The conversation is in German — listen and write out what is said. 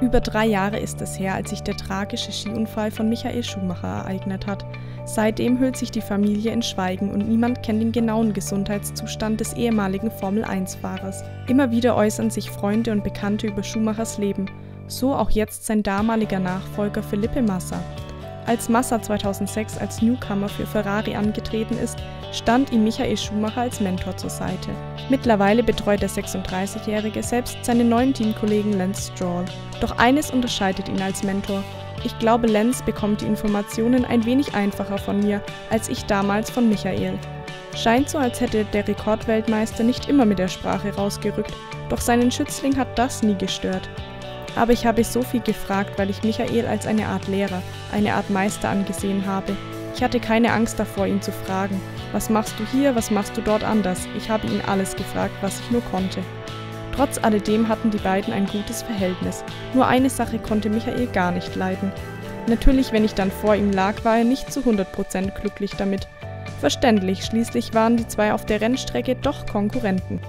Über drei Jahre ist es her, als sich der tragische Skiunfall von Michael Schumacher ereignet hat. Seitdem hüllt sich die Familie in Schweigen und niemand kennt den genauen Gesundheitszustand des ehemaligen Formel-1-Fahrers. Immer wieder äußern sich Freunde und Bekannte über Schumachers Leben, so auch jetzt sein damaliger Nachfolger Felipe Massa. Als Massa 2006 als Newcomer für Ferrari angetreten ist, stand ihm Michael Schumacher als Mentor zur Seite. Mittlerweile betreut der 36-Jährige selbst seinen neuen Teamkollegen Lance Stroll. Doch eines unterscheidet ihn als Mentor. Ich glaube, Lance bekommt die Informationen ein wenig einfacher von mir, als ich damals von Michael. Scheint so, als hätte der Rekordweltmeister nicht immer mit der Sprache rausgerückt, doch seinen Schützling hat das nie gestört. Aber ich habe so viel gefragt, weil ich Michael als eine Art Lehrer, eine Art Meister angesehen habe. Ich hatte keine Angst davor, ihn zu fragen. Was machst du hier, was machst du dort anders? Ich habe ihn alles gefragt, was ich nur konnte. Trotz alledem hatten die beiden ein gutes Verhältnis. Nur eine Sache konnte Michael gar nicht leiden. Natürlich, wenn ich dann vor ihm lag, war er nicht zu 100% glücklich damit. Verständlich, schließlich waren die zwei auf der Rennstrecke doch Konkurrenten.